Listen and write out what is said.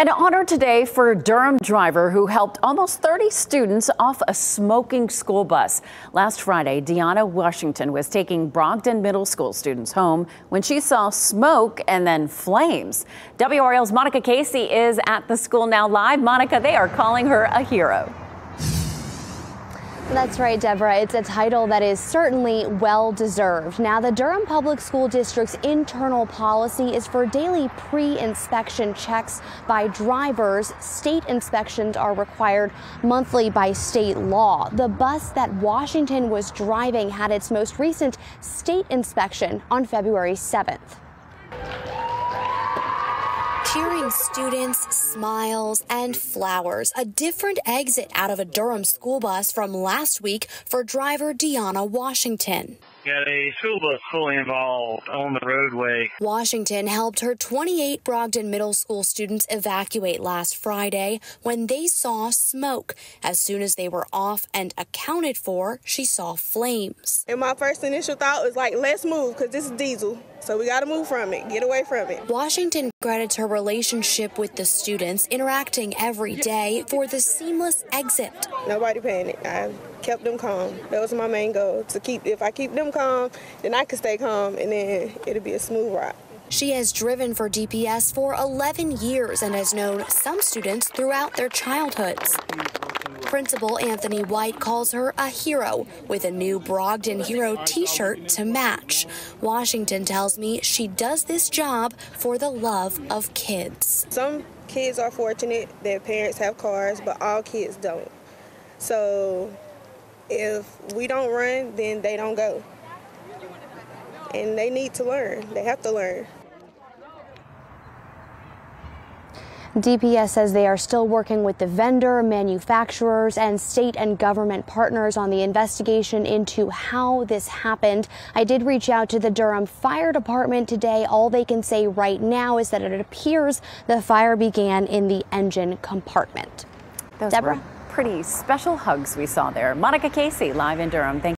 An honor today for a Durham driver who helped almost 30 students off a smoking school bus. Last Friday, Deona Washington was taking Brogden Middle School students home when she saw smoke and then flames. WRAL's Monica Casey is at the school now live. Monica, they are calling her a hero. That's right, Deborah. It's a title that is certainly well deserved. Now, the Durham Public School District's internal policy is for daily pre inspection checks by drivers. State inspections are required monthly by state law. The bus that Washington was driving had its most recent state inspection on February 7th cheering students, smiles, and flowers. A different exit out of a Durham school bus from last week for driver Deona Washington. Got a school bus fully involved on the roadway. Washington helped her 28 Brogden Middle School students evacuate last Friday when they saw smoke. As soon as they were off and accounted for, she saw flames. And my first initial thought was like, let's move because this is diesel. So we got to move from it, get away from it. Washington credits her relationship with the students, interacting every day for the seamless exit. Nobody panicked. I kept them calm. That was my main goal to keep. If I keep them calm, then I can stay calm, and then it'll be a smooth ride. She has driven for DPS for 11 years and has known some students throughout their childhoods. Principal Anthony White calls her a hero with a new Brogden Hero t shirt to match. Washington tells me she does this job for the love of kids. Some kids are fortunate their parents have cars, but all kids don't. So if we don't run, then they don't go. And they need to learn, they have to learn. DPS says they are still working with the vendor, manufacturers, and state and government partners on the investigation into how this happened. I did reach out to the Durham Fire Department today. All they can say right now is that it appears the fire began in the engine compartment. Those Deborah? Pretty special hugs we saw there. Monica Casey live in Durham. Thank